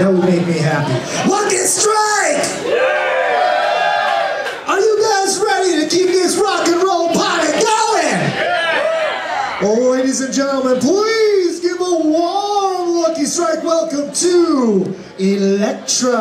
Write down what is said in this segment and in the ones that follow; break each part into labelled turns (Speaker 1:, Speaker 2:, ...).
Speaker 1: That would make me happy. Lucky Strike! Are you guys ready to keep this rock and roll party going? Oh, ladies and gentlemen, please give a warm Lucky Strike welcome to Electra.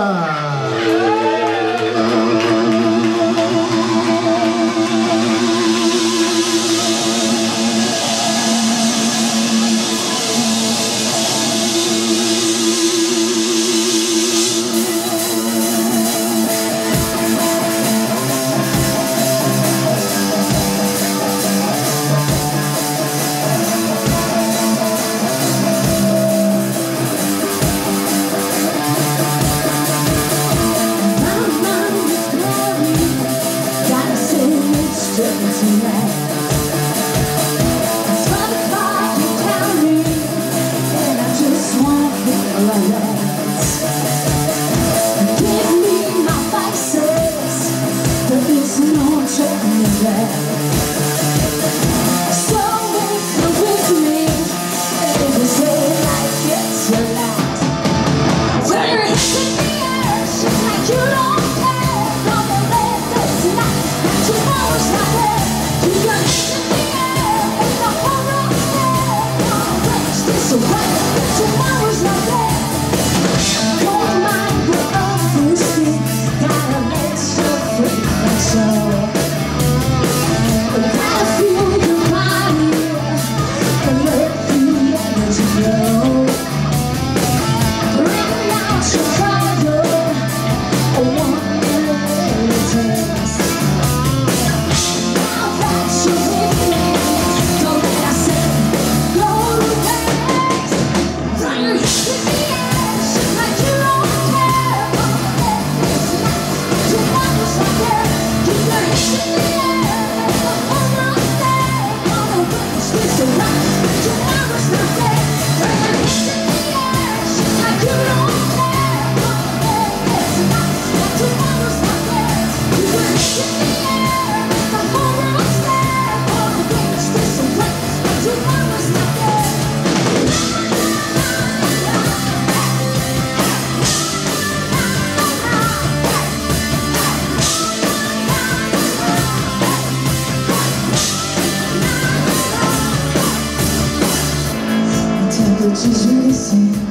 Speaker 2: te disse